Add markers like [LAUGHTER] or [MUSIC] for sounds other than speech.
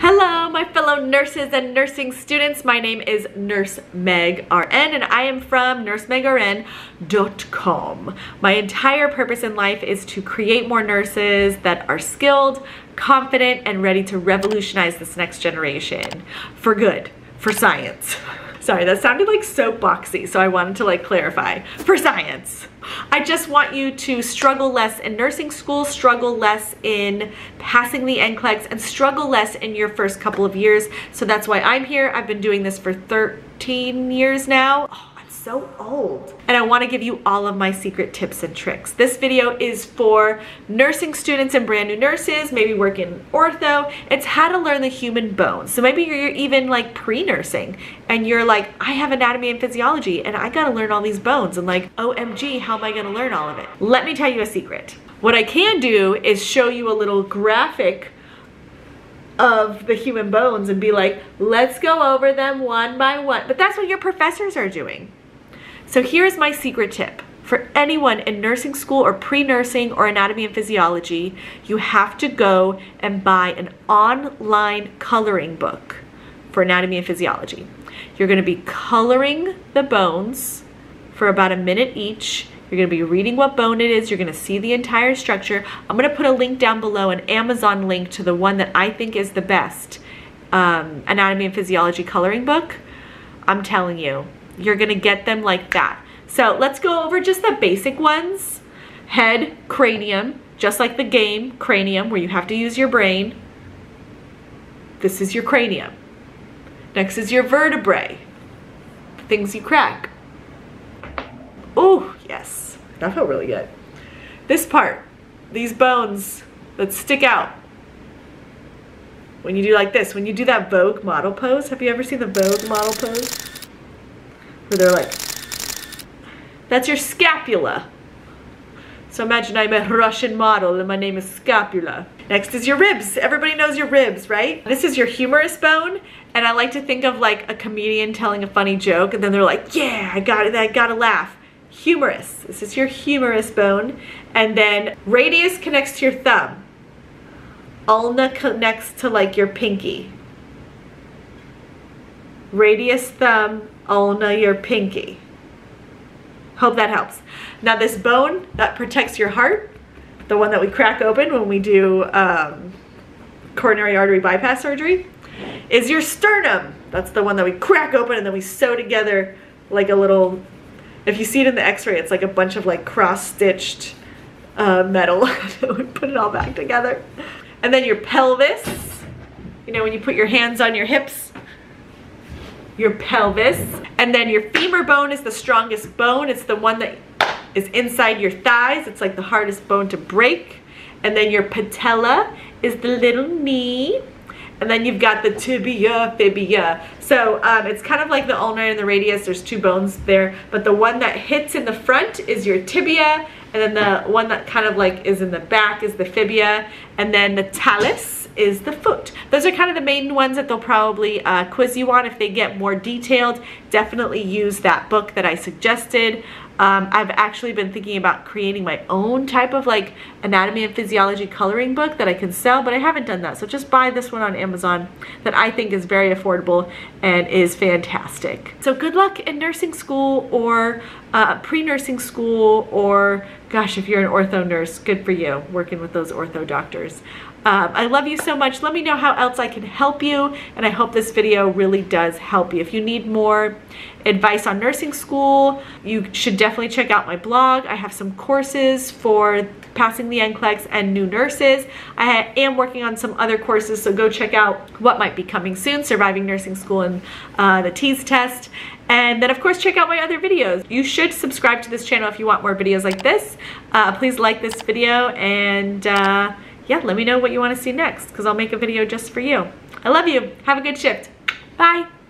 Hello, my fellow nurses and nursing students. My name is Nurse Meg RN and I am from nursemegrn.com. My entire purpose in life is to create more nurses that are skilled, confident, and ready to revolutionize this next generation for good, for science. [LAUGHS] Sorry, that sounded like soapboxy, so I wanted to like clarify. For science. I just want you to struggle less in nursing school, struggle less in passing the NCLEX, and struggle less in your first couple of years. So that's why I'm here. I've been doing this for 13 years now. So old. And I wanna give you all of my secret tips and tricks. This video is for nursing students and brand new nurses, maybe work in ortho. It's how to learn the human bone. So maybe you're even like pre-nursing and you're like, I have anatomy and physiology and I gotta learn all these bones and like, OMG, how am I gonna learn all of it? Let me tell you a secret. What I can do is show you a little graphic of the human bones and be like, let's go over them one by one. But that's what your professors are doing. So here's my secret tip. For anyone in nursing school or pre-nursing or anatomy and physiology, you have to go and buy an online coloring book for anatomy and physiology. You're gonna be coloring the bones for about a minute each. You're gonna be reading what bone it is. You're gonna see the entire structure. I'm gonna put a link down below, an Amazon link to the one that I think is the best um, anatomy and physiology coloring book. I'm telling you, you're gonna get them like that. So let's go over just the basic ones. Head, cranium, just like the game cranium where you have to use your brain. This is your cranium. Next is your vertebrae, things you crack. Oh, yes, that felt really good. This part, these bones that stick out. When you do like this, when you do that Vogue model pose, have you ever seen the Vogue model pose? Where they're like, that's your scapula. So imagine I'm a Russian model and my name is Scapula. Next is your ribs. Everybody knows your ribs, right? This is your humerus bone. And I like to think of like a comedian telling a funny joke and then they're like, yeah, I got it, I gotta laugh. Humerus, this is your humerus bone. And then radius connects to your thumb. Ulna connects to like your pinky. Radius thumb, ulna your pinky. Hope that helps. Now this bone that protects your heart, the one that we crack open when we do um, coronary artery bypass surgery, is your sternum. That's the one that we crack open and then we sew together like a little, if you see it in the x-ray, it's like a bunch of like cross-stitched uh, metal. [LAUGHS] we put it all back together. And then your pelvis, you know, when you put your hands on your hips your pelvis. And then your femur bone is the strongest bone. It's the one that is inside your thighs. It's like the hardest bone to break. And then your patella is the little knee. And then you've got the tibia, fibia. So um, it's kind of like the ulnar and the radius. There's two bones there. But the one that hits in the front is your tibia. And then the one that kind of like is in the back is the fibia. And then the talus is the foot. Those are kind of the main ones that they'll probably uh, quiz you on. If they get more detailed, definitely use that book that I suggested. Um, I've actually been thinking about creating my own type of like anatomy and physiology coloring book that I can sell, but I haven't done that. So just buy this one on Amazon that I think is very affordable and is fantastic. So good luck in nursing school or uh, pre-nursing school or gosh, if you're an ortho nurse, good for you working with those ortho doctors. Um, I love you so much. Let me know how else I can help you, and I hope this video really does help you. If you need more advice on nursing school, you should definitely check out my blog. I have some courses for passing the NCLEX and new nurses. I am working on some other courses, so go check out what might be coming soon, Surviving Nursing School and uh, the TEAS test. And then of course check out my other videos. You should subscribe to this channel if you want more videos like this. Uh, please like this video and uh, yeah, let me know what you want to see next because I'll make a video just for you. I love you. Have a good shift. Bye.